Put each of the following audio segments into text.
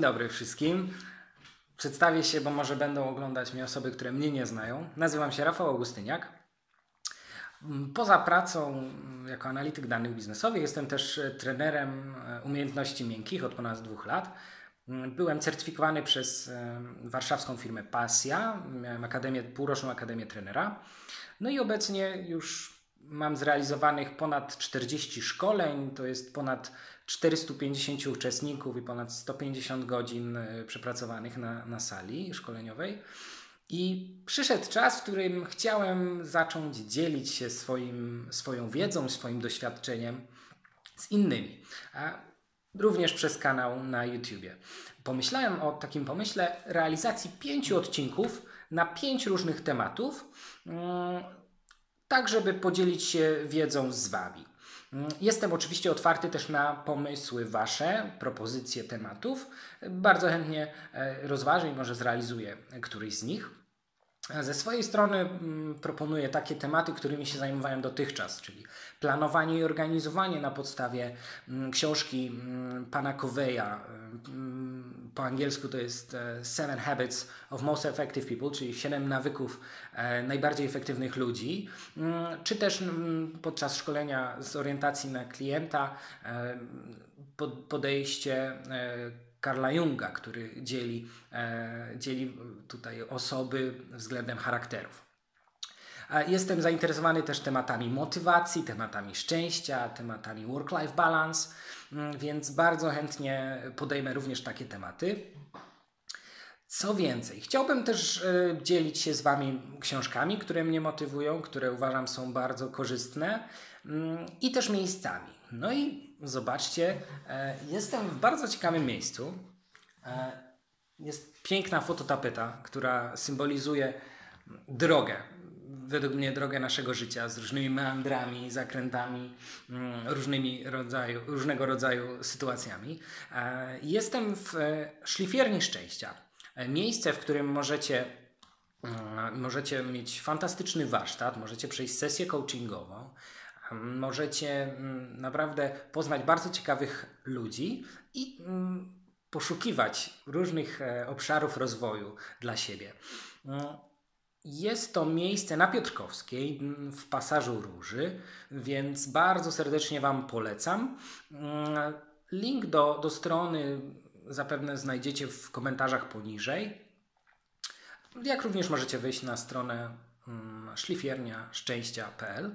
Dzień dobry wszystkim. Przedstawię się, bo może będą oglądać mnie osoby, które mnie nie znają. Nazywam się Rafał Augustyniak. Poza pracą jako analityk danych biznesowych jestem też trenerem umiejętności miękkich od ponad dwóch lat. Byłem certyfikowany przez warszawską firmę Pasja. Miałem akademię, półroczną akademię trenera. No i obecnie już mam zrealizowanych ponad 40 szkoleń, to jest ponad 450 uczestników i ponad 150 godzin e, przepracowanych na, na sali szkoleniowej. I przyszedł czas, w którym chciałem zacząć dzielić się swoim, swoją wiedzą, swoim doświadczeniem z innymi, a również przez kanał na YouTubie. Pomyślałem o takim pomyśle realizacji pięciu odcinków na pięć różnych tematów, mm, tak żeby podzielić się wiedzą z Wami. Mm, jestem oczywiście otwarty też na pomysły Wasze, propozycje tematów. Bardzo chętnie e, rozważę i może zrealizuję któryś z nich. Ze swojej strony mm, proponuję takie tematy, którymi się zajmowałem dotychczas, czyli planowanie i organizowanie na podstawie mm, książki pana Coveya. Po angielsku to jest e, Seven Habits of Most Effective People, czyli 7 nawyków e, najbardziej efektywnych ludzi, czy też podczas szkolenia z orientacji na klienta e, podejście Karla Junga, który dzieli, dzieli tutaj osoby względem charakterów. Jestem zainteresowany też tematami motywacji, tematami szczęścia, tematami work-life balance, mm, więc bardzo chętnie podejmę również takie tematy. Co więcej, chciałbym też e, dzielić się z Wami książkami, które mnie motywują, które uważam są bardzo korzystne mm, i też miejscami. No i zobaczcie, e, jestem w bardzo ciekawym miejscu. E, jest piękna fototapeta, która symbolizuje drogę, według mnie drogę naszego życia z różnymi meandrami, zakrętami, mm, różnymi rodzaju, różnego rodzaju sytuacjami. Jestem w szlifierni szczęścia E, miejsce, w którym możecie, mm, możecie mieć fantastyczny warsztat, możecie przejść sesję coachingową, możecie mm, naprawdę poznać bardzo ciekawych ludzi i poszukiwać różnych e, obszarów rozwoju dla siebie. Jest to miejsce na Piotrkowskiej w pasażu Róży, więc bardzo serdecznie Wam polecam. Link do, do strony zapewne znajdziecie w komentarzach poniżej. Jak również możecie wejść na stronę mm, szlifiernia-szczęścia.pl.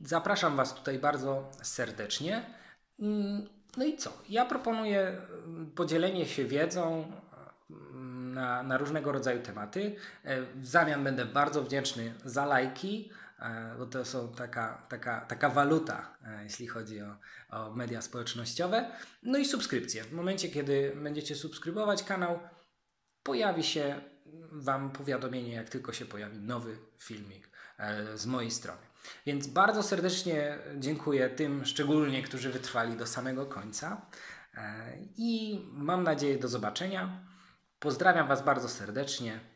Zapraszam Was tutaj bardzo serdecznie. Mm, no i co? Ja proponuję mm, podzielenie się wiedzą na, na różnego rodzaju tematy. E, w zamian będę bardzo wdzięczny za lajki E, bo to są taka, taka, taka waluta, e, jeśli chodzi o, o media społecznościowe. No i subskrypcje. W momencie, kiedy będziecie subskrybować kanał, pojawi się Wam powiadomienie, jak tylko się pojawi nowy filmik z mojej strony. Więc bardzo serdecznie dziękuję tym szczególnie, którzy wytrwali do samego końca i mam nadzieję do zobaczenia. Pozdrawiam Was bardzo serdecznie.